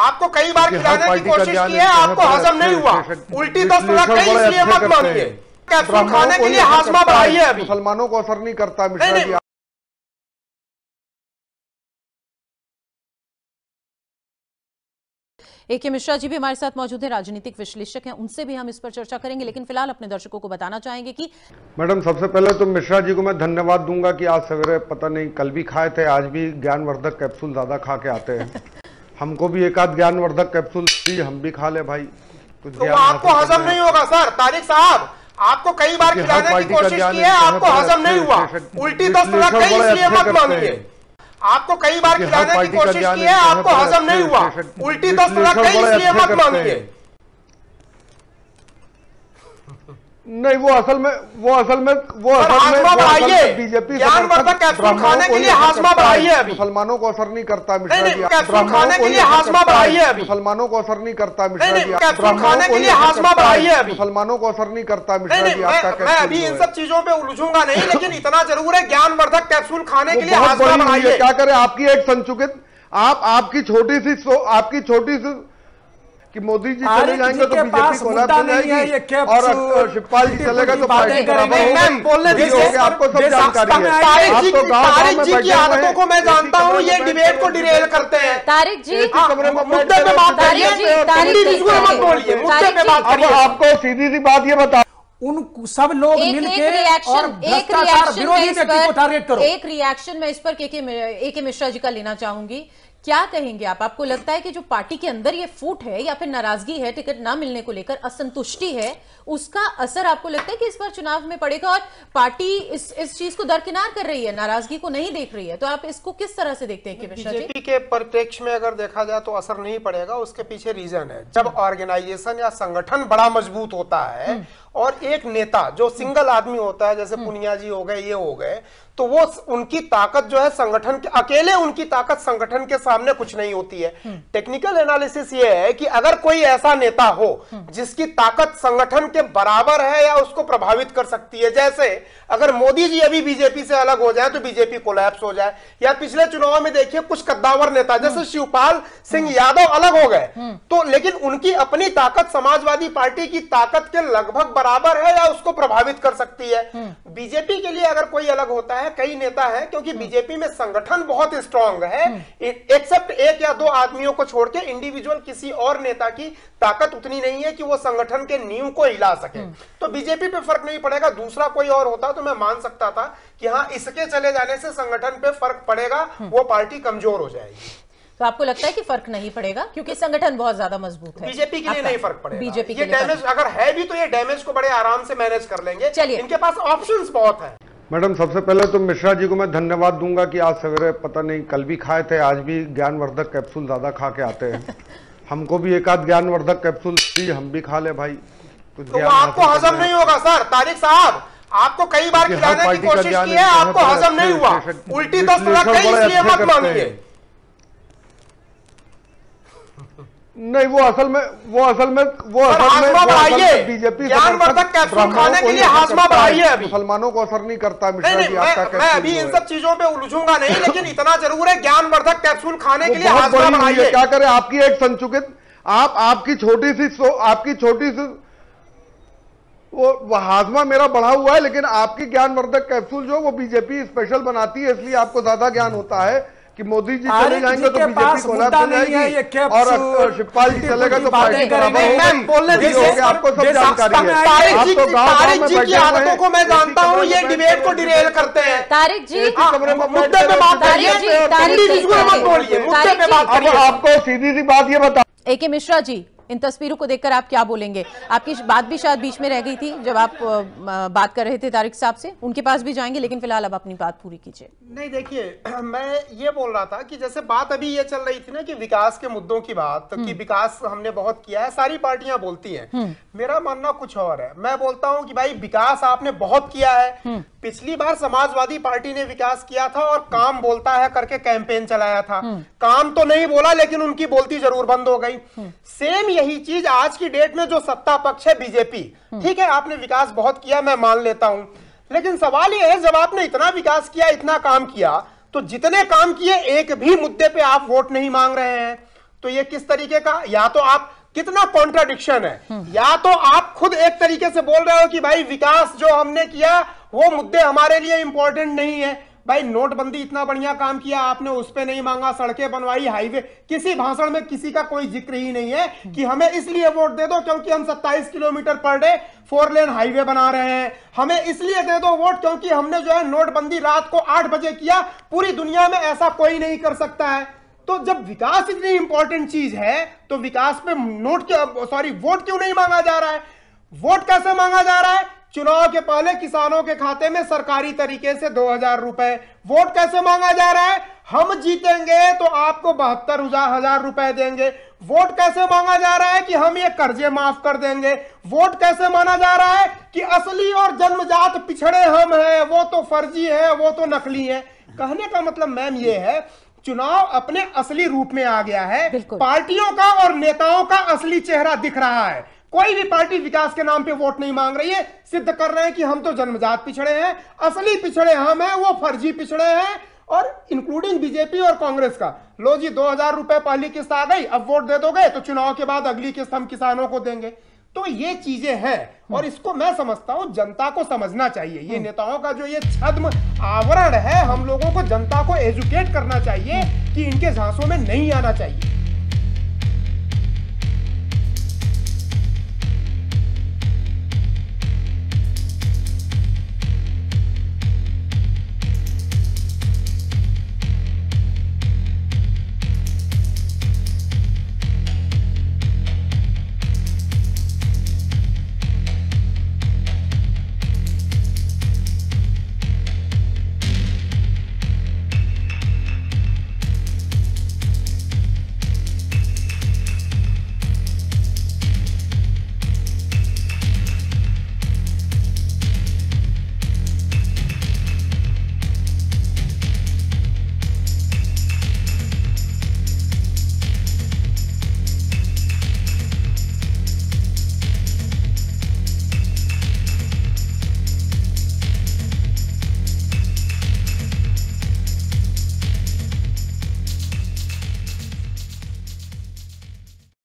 आपको कई बार खिलाने की कोशिश की है आपको हजम नहीं हुआ। उल्टी लग गई इसलिए मत मानिए। कैप्सूल खाने के लिए हाजमा है है, अभी? मुसलमानों को असर नहीं करता मिश्रा नहीं, जी ए के मिश्रा जी भी हमारे साथ मौजूद हैं राजनीतिक विश्लेषक हैं उनसे भी हम इस पर चर्चा करेंगे लेकिन फ़िलहाल अपने दर्शकों को बताना चाहेंगे कि मैडम सबसे पहले तो मिश्रा जी को मैं धन्यवाद दूँगा कि आज सवेरे पता नहीं कल भी खाए थे आज भी ज्ञानवर्धक कैप्सूल ज़्यादा खा के आते हैं। हमको भी एक आध ज्ञानवर्धक कैप्सूल हम भी खा ले भाई। कुछ तो आपको हजम नहीं होगा सर तारिक साहब आपको कई बार खिलाने की कोशिश की है, आपको हजम नहीं हुआ। उल्टी दस लग गई इसलिए मत मांगिए आपको कई बार खिलाने की कोशिश की है, है आपको हजम नहीं हुआ। उल्टी दस लग गई इसलिए मत करते मानिए हैं। नहीं वो असल में वो असल में वो असल में बढ़ाइए। बीजेपी खाने के लिए हाजमा बढ़ाइए मुसलमानों को असर नहीं करता खाने को लिए असर हाजमा बढ़ाइए मुसलमानों को असर नहीं करता खाने को लिए असर हाजमा बढ़ाइए मुसलमानों को असर नहीं करता मैं अभी इन सब चीज़ों पे उलझूँगा नहीं लेकिन इतना ज़रूर है ज्ञानवर्धक कैप्सूल खाने के लिए हाजमा बढ़ाइए। क्या करे? आपकी एक संचुकित आप आपकी छोटी सी आपकी छोटी सी कि मोदी जी चले जाएँगे तो बीजेपी पास कोलैप्स हो जाएगी और शिवपाल जी चलेगा तो पार्टी। बराबर आपको सब जानकारी है। तारिक जी तो की तारिक जी की आदतों को मैं जानता हूँ ये डिबेट को डिरेल करते हैं। तारिक जी ही कमरे में मुद्दे पे बात करिए। तारिक जी, तारिक उल्टी जी, चीज़ों मत बोलिए मुद्दे पे बात करिए। आपको सीधी सी बात ये बताओ उन सब लोग एक एक और रिएक्शन एक रिएक्शन विरोधी व्यक्ति को टारगेट करो। एक रिएक्शन मैं इस पर के ए के मिश्रा जी का लेना चाहूँगी। क्या कहेंगे आप? आपको लगता है कि जो पार्टी के अंदर ये फूट है या फिर नाराज़गी है टिकट ना मिलने को लेकर असंतुष्टि है उसका असर आपको लगता है कि इस बार चुनाव में पड़ेगा? और पार्टी इस इस चीज़ को दरकिनार कर रही है नाराज़गी को नहीं देख रही है तो आप इसको किस तरह से देखते हैं कि बीजेपी के परिप्रेक्ष्य में अगर देखा जाए तो असर नहीं पड़ेगा उसके पीछे रीजन है। जब ऑर्गेनाइजेशन या संगठन बड़ा मज़बूत होता है और एक नेता जो सिंगल आदमी होता है जैसे पुनिया जी हो गए ये हो गए तो वो उनकी ताकत जो है संगठन के अकेले उनकी ताकत संगठन के सामने कुछ नहीं होती है। टेक्निकल एनालिसिस ये है कि अगर कोई ऐसा नेता हो जिसकी ताकत संगठन के बराबर है या उसको प्रभावित कर सकती है जैसे अगर मोदी जी अभी बीजेपी से अलग हो जाए तो बीजेपी कोलैप्स हो जाए या पिछले चुनाव में देखिए कुछ कद्दावर नेता जैसे शिवपाल सिंह यादव अलग हो गए तो लेकिन उनकी अपनी ताकत समाजवादी पार्टी की ताकत के लगभग बराबर है या उसको प्रभावित कर सकती है? बीजेपी के लिए अगर कोई अलग होता है कई नेता है क्योंकि बीजेपी में संगठन बहुत स्ट्रांग है। एक्सेप्ट एक या दो आदमियों को छोड़ के इंडिविजुअल किसी और नेता की ताकत उतनी नहीं है कि वो संगठन के नींव को हिला सके। तो बीजेपी पे फ़र्क नहीं पड़ेगा दूसरा कोई और होता तो मैं मान सकता था कि हाँ इसके चले जाने से संगठन पे फ़र्क पड़ेगा वो पार्टी कमज़ोर हो जाएगी। तो आपको लगता है कि फ़र्क नहीं पड़ेगा? क्योंकि संगठन बहुत ज़्यादा मज़बूत है। बीजेपी के लिए नहीं फ़र्क पड़ेगा। बीजेपी के ये लिए डैमेज अगर है भी तो ये डैमेज को बड़े आराम से मैनेज कर लेंगे। चलिए। इनके पास ऑप्शंस बहुत है। मैडम सबसे पहले तो मिश्रा जी को मैं धन्यवाद दूँगा कि आज सवेरे पता नहीं कल भी खाए थे आज भी ज्ञानवर्धक कैप्सूल ज़्यादा खा के आते हैं। हमको भी एक आध ज्ञानवर्धक कैप्सूल हम भी खा ले भाई। कुछ तो वो आपको हजम नहीं होगा सर तारिक साहब। आपको कई बार खिलाने की कोशिश ज्ञान की है, आपको हजम नहीं हुआ। उल्टी दस्त गई बड़े इसलिए मत मानिए हैं। नहीं वो असल में वो असल में वो असल में बढ़ाइए। बीजेपी खाने के लिए हाजमा बढ़ाइए अभी। मुसलमानों को असर नहीं करता मिश्रा नहीं जी आपका मैं, मैं अभी इन सब चीज़ों पे उलझूँगा नहीं लेकिन इतना ज़रूर है ज्ञानवर्धक कैप्सूल खाने के लिए हाजमा बढ़ाइए क्या करें आपकी एक संचुकित आप आपकी छोटी सी आपकी छोटी सी वो वो हाजमा मेरा बढ़ा हुआ है लेकिन आपकी ज्ञानवर्धक कैप्सूल जो वो बीजेपी स्पेशल बनाती है इसलिए आपको ज़्यादा ज्ञान होता है कि मोदी जी चले जाएँगे तो बीजेपी को कोलैप्स मुद्दा हो नहीं है, जाएगी और शिवपाल जी चलेगा तो पार्टी करेंगे। हो हो आपको सब जानकारी है। आइए। तारिक जी तो की तारिक जी की हैं, आदतों को मैं जानता हूँ ये डिबेट को डिरेल करते हैं। तारिक जी एक कमरे में मुद्दे पे बात करिए। मत बोलिए मुद्दे पे बात करिए। आपको सीधी सी बात ये बता ए के मिश्रा जी इन तस्वीरों को देखकर आप क्या बोलेंगे? आपकी बात भी शायद बीच में रह गई थी जब आप बात कर रहे थे तारिक साहब से। उनके पास भी जाएँगे लेकिन फ़िलहाल अब अपनी बात पूरी कीजिए। नहीं देखिए मैं ये बोल रहा था कि जैसे बात अभी ये चल रही थी ना कि विकास के मुद्दों की बात कि विकास हमने बहुत किया है सारी पार्टियाँ बोलती है। मेरा मानना कुछ और है। मैं बोलता हूँ कि भाई विकास आपने बहुत किया है। पिछली बार समाजवादी पार्टी ने विकास किया था और काम बोलता है करके कैंपेन चलाया था। काम तो नहीं बोला लेकिन उनकी बोलती ज़रूर बंद हो गई। सेम यही चीज़ आज की डेट में जो सत्ता पक्ष है बीजेपी। ठीक है आपने विकास बहुत किया मैं मान लेता हूँ। लेकिन सवाल यह है जब आपने इतना विकास किया इतना काम किया तो जितने काम किए एक भी मुद्दे पे आप वोट नहीं मांग रहे हैं। तो ये किस तरीके का? या तो आप कितना कॉन्ट्राडिक्शन है? या तो आप खुद एक तरीके से बोल रहे हो कि भाई विकास जो हमने किया वो मुद्दे हमारे लिए इंपॉर्टेंट नहीं है। भाई, नोटबंदी इतना बढ़िया काम किया आपने, उस पर नहीं मांगा, सड़कें बनवाई, हाईवे। किसी भाषण में किसी का कोई ज़िक्र ही नहीं है कि हमें इसलिए वोट दे दो क्योंकि हम 27 kilometre per day four lane highway बना रहे हैं। हमें इसलिए दे दो वोट क्योंकि हमने जो है नोटबंदी रात को आठ बजे किया, पूरी दुनिया में ऐसा कोई नहीं कर सकता है। तो जब विकास इतनी इंपॉर्टेंट चीज़ है तो विकास पे नोट सॉरी वोट क्यों नहीं मांगा जा रहा है? वोट कैसे मांगा जा रहा है? चुनाव के पहले किसानों के खाते में सरकारी तरीके से दो हज़ार रुपए। वोट कैसे मांगा जा रहा है? हम जीतेंगे तो आपको बहत्तर हज़ार रुपए देंगे। वोट कैसे मांगा जा रहा है कि हम ये कर्जे माफ़ कर देंगे? वोट कैसे माना जा रहा है कि असली और जन्मजात पिछड़े हम हैं? वो तो फर्जी है वो तो नकली है। कहने का मतलब मैम ये है चुनाव अपने असली रूप में आ गया है। पार्टियों का और नेताओं का असली चेहरा दिख रहा है। कोई भी पार्टी विकास के नाम पे वोट नहीं मांग रही है। सिद्ध कर रहे हैं कि हम तो जन्मजात पिछड़े हैं असली पिछड़े हम हैं वो फर्जी पिछड़े हैं और इंक्लूडिंग बीजेपी और कांग्रेस का। लो जी दो हज़ार रुपए पहली किस्त आ गई अब वोट दे दोगे तो चुनाव के बाद अगली किस्त हम किसानों को देंगे। तो ये चीज़ें हैं और इसको मैं समझता हूँ जनता को समझना चाहिए। ये नेताओं का जो ये छद्म आवरण है हम लोगों को जनता को एजुकेट करना चाहिए कि इनके झांसों में नहीं आना चाहिए।